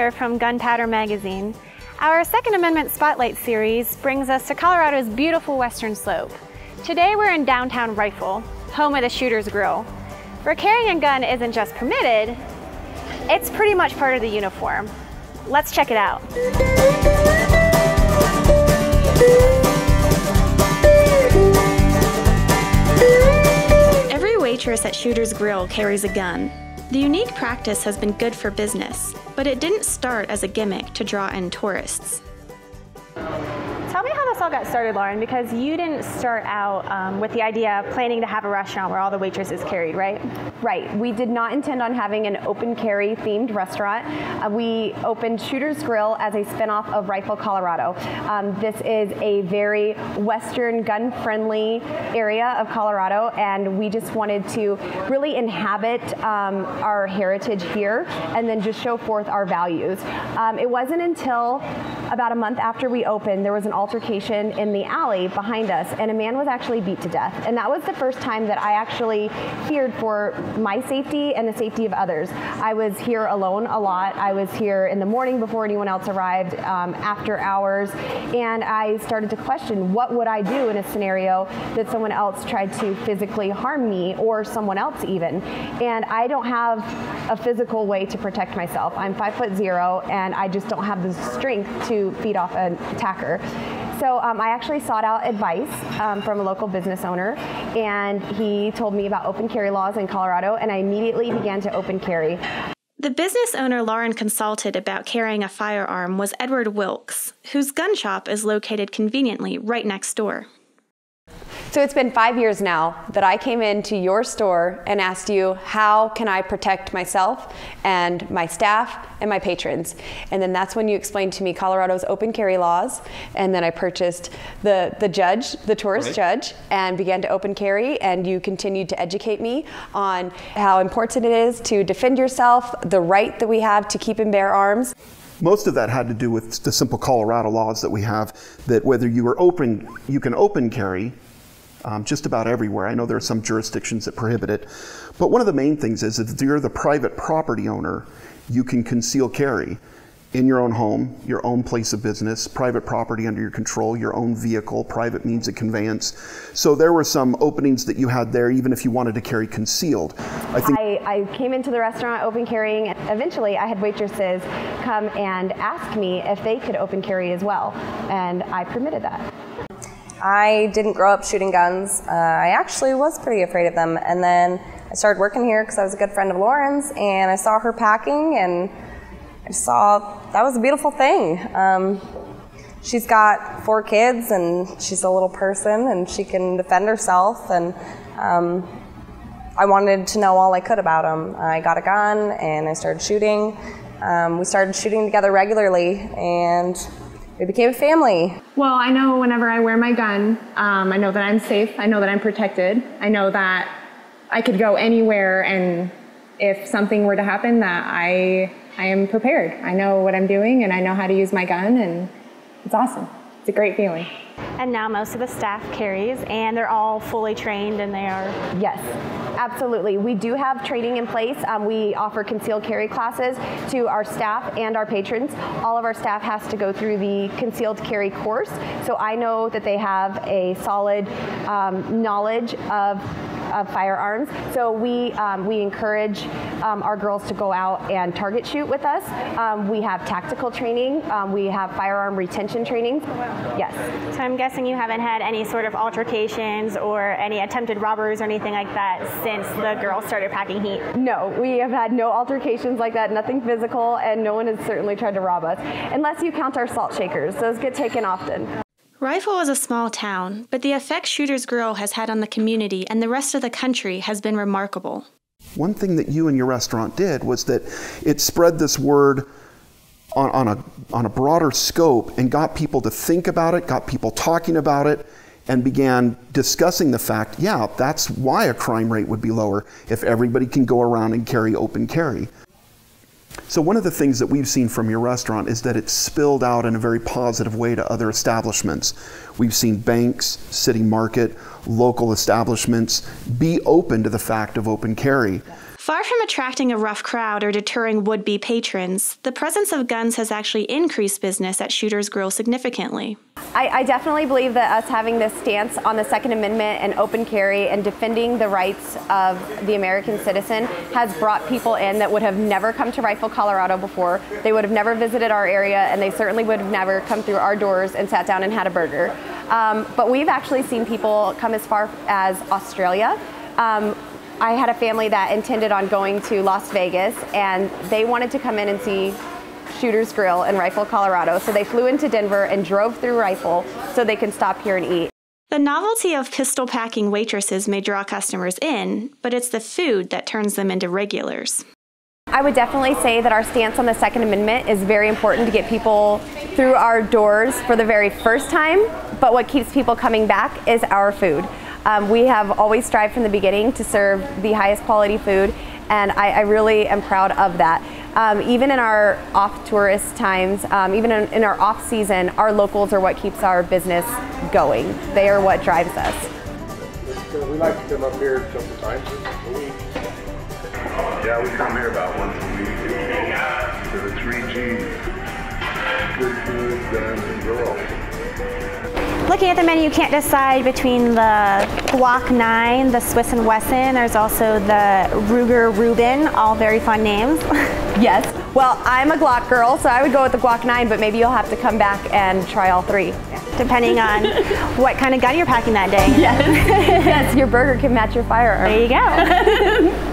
here from Gunpowder Magazine. Our Second Amendment Spotlight series brings us to Colorado's beautiful western slope. Today we're in downtown Rifle, home of the Shooter's Grill, where carrying a gun isn't just permitted, it's pretty much part of the uniform. Let's check it out. Every waitress at Shooter's Grill carries a gun. The unique practice has been good for business, but it didn't start as a gimmick to draw in tourists. This all got started, Lauren, because you didn't start out um, with the idea of planning to have a restaurant where all the waitresses carried, right? Right. We did not intend on having an open carry themed restaurant. Uh, we opened Shooter's Grill as a spinoff of Rifle, Colorado. Um, this is a very Western, gun friendly area of Colorado, and we just wanted to really inhabit um, our heritage here and then just show forth our values. Um, it wasn't until about a month after we opened, there was an altercation in the alley behind us, and a man was actually beat to death. And that was the first time that I actually feared for my safety and the safety of others. I was here alone a lot. I was here in the morning before anyone else arrived, um, after hours, and I started to question what would I do in a scenario that someone else tried to physically harm me or someone else even. And I don't have a physical way to protect myself. I'm five foot zero, and I just don't have the strength to feed off an attacker. So um, I actually sought out advice um, from a local business owner, and he told me about open carry laws in Colorado, and I immediately began to open carry. The business owner Lauren consulted about carrying a firearm was Edward Wilkes, whose gun shop is located conveniently right next door. So it's been five years now that I came into your store and asked you, how can I protect myself and my staff and my patrons? And then that's when you explained to me Colorado's open carry laws. And then I purchased the, the judge, the Taurus right. judge, and began to open carry. And you continued to educate me on how important it is to defend yourself, the right that we have to keep and bear arms. Most of that had to do with the simple Colorado laws that we have that whether you are open, you can open carry um, just about everywhere. I know there are some jurisdictions that prohibit it. But one of the main things is that if you're the private property owner, you can conceal carry in your own home, your own place of business, private property under your control, your own vehicle, private means of conveyance. So there were some openings that you had there, even if you wanted to carry concealed. I think I, I came into the restaurant open carrying. Eventually, I had waitresses come and ask me if they could open carry as well, and I permitted that. I didn't grow up shooting guns. Uh, I actually was pretty afraid of them. And then I started working here because I was a good friend of Lauren's, and I saw her packing, and I saw that was a beautiful thing. Um, she's got four kids, and she's a little person, and she can defend herself. And um, I wanted to know all I could about them. I got a gun, and I started shooting. Um, we started shooting together regularly, and we became a family. Well, I know whenever I wear my gun, um, I know that I'm safe. I know that I'm protected. I know that I could go anywhere, and if something were to happen, that I I am prepared. I know what I'm doing, and I know how to use my gun, and it's awesome. It's a great feeling. And now most of the staff carries, and they're all fully trained, and they are. Yes, absolutely. We do have training in place. Um, we offer concealed carry classes to our staff and our patrons. All of our staff has to go through the concealed carry course, so I know that they have a solid um, knowledge of of firearms. So we, um, we encourage um, our girls to go out and target shoot with us. Um, we have tactical training. Um, we have firearm retention training. Yes. So I'm guessing you haven't had any sort of altercations or any attempted robberies or anything like that since the girls started packing heat? No, we have had no altercations like that, nothing physical, and no one has certainly tried to rob us. Unless you count our salt shakers. Those get taken often. Rifle is a small town, but the effect Shooter's Grill has had on the community and the rest of the country has been remarkable. One thing that you and your restaurant did was that it spread this word on, on, a, on a broader scope and got people to think about it, got people talking about it, and began discussing the fact yeah, that's why a crime rate would be lower if everybody can go around and carry open carry. So one of the things that we've seen from your restaurant is that it's spilled out in a very positive way to other establishments. We've seen banks, city market, local establishments be open to the fact of open carry. Far from attracting a rough crowd or deterring would be patrons, the presence of guns has actually increased business at Shooter's Grill significantly. I, I, definitely believe that us having this stance on the Second Amendment and open carry and defending the rights of the American citizen has brought people in that would have never come to Rifle, Colorado before. They would have never visited our area and they certainly would have never come through our doors and sat down and had a burger. Um, but we've actually seen people come as far as Australia. Um, I had a family that intended on going to Las Vegas and they wanted to come in and see Shooter's Grill in Rifle, Colorado. So they flew into Denver and drove through Rifle so they can stop here and eat. The novelty of pistol packing waitresses may draw customers in, but it's the food that turns them into regulars. I would definitely say that our stance on the Second Amendment is very important to get people through our doors for the very first time, but what keeps people coming back is our food. Um, we have always strived from the beginning to serve the highest quality food, and I, I really am proud of that. Um, even in our off tourist times, um, even in, in, our off season, our locals are what keeps our business going. They are what drives us. we like to come up here a couple times a week. Yeah, we come here about once a week to the three G's. Good food, guns, and girls. Looking at the menu, you can't decide between the Glock 9, the Swiss & Wesson. There's also the Ruger Reuben, all very fun names. yes. Well, I'm a Glock girl, so I would go with the Glock 9, but maybe you'll have to come back and try all three. Depending on what kind of gun you're packing that day. Yes. yes, your burger can match your firearm. There you go.